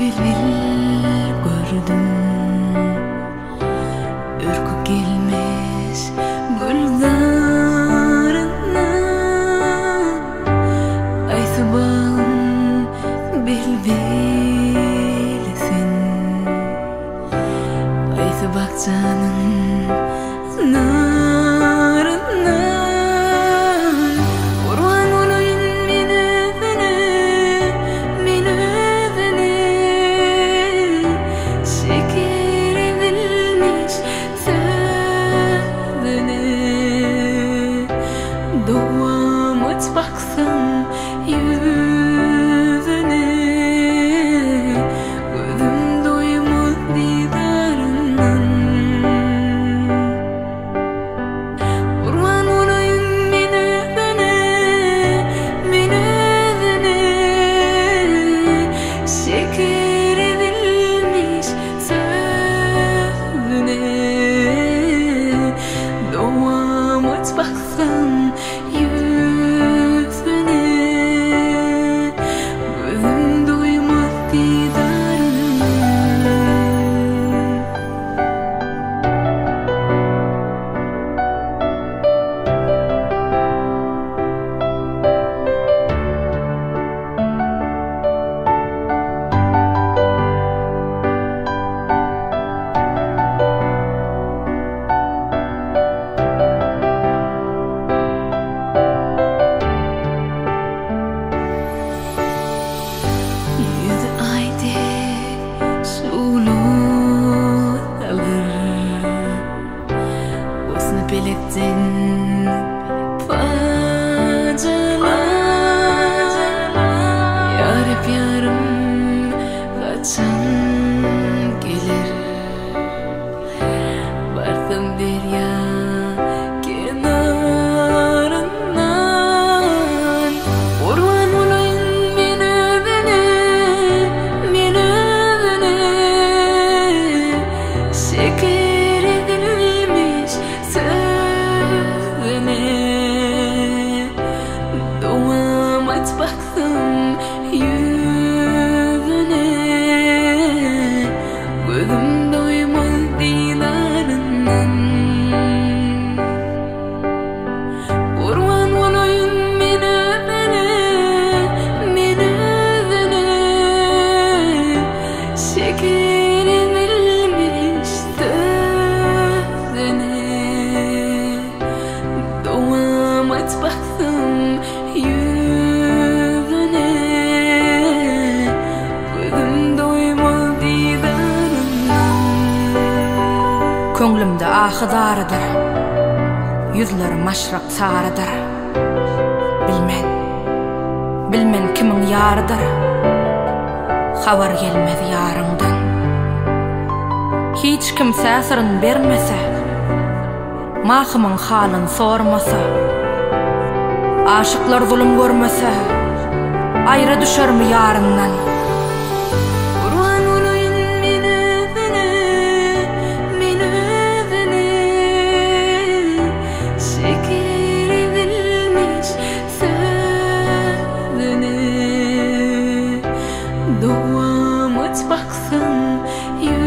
bil gördüm. Ürkü gelmez güldarına Aytı bağım bil bilsin Aytı bak canın doğamız baksın yüz Osnu pelekten the Könglimde ahı darıdır Yüzler maşraq sarıdır Bilmen Bilmen kimin yarıdır Xabar gelmez yarından Hiç kim səsirin bermese Mahımın halın sormasa Aşıklar zulüm görmese Ayrı düşer mi yarından? doğamız baksın yüz